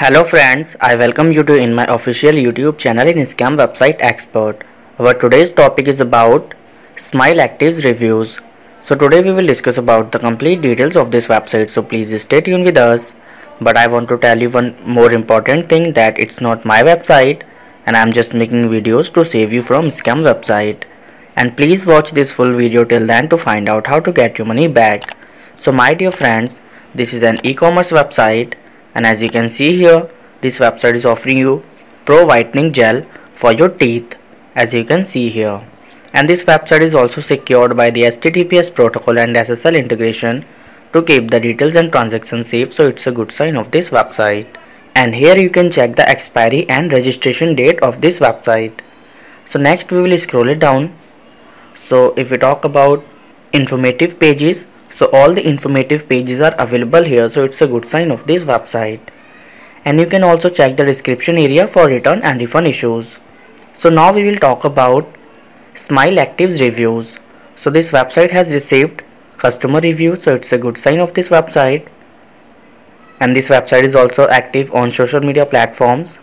Hello friends, I welcome you to in my official YouTube channel in Scam Website Expert. Our today's topic is about Smile Actives reviews. So today we will discuss about the complete details of this website so please stay tuned with us. But I want to tell you one more important thing that it's not my website and I'm just making videos to save you from scam website. And please watch this full video till then to find out how to get your money back. So my dear friends, this is an e-commerce website and as you can see here this website is offering you pro whitening gel for your teeth as you can see here. And this website is also secured by the HTTPS protocol and SSL integration to keep the details and transactions safe so it's a good sign of this website. And here you can check the expiry and registration date of this website. So next we will scroll it down. So if we talk about informative pages so all the informative pages are available here so it's a good sign of this website. And you can also check the description area for return and refund issues. So now we will talk about smile actives reviews. So this website has received customer reviews so it's a good sign of this website. And this website is also active on social media platforms.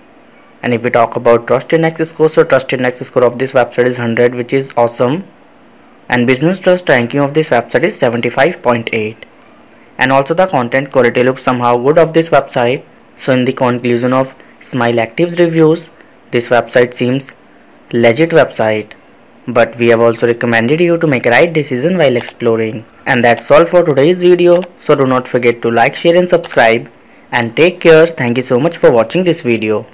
And if we talk about trust index score so trust index score of this website is 100 which is awesome and business trust ranking of this website is 75.8 and also the content quality looks somehow good of this website. So in the conclusion of smile actives reviews this website seems legit website. But we have also recommended you to make a right decision while exploring. And that's all for today's video. So do not forget to like share and subscribe. And take care. Thank you so much for watching this video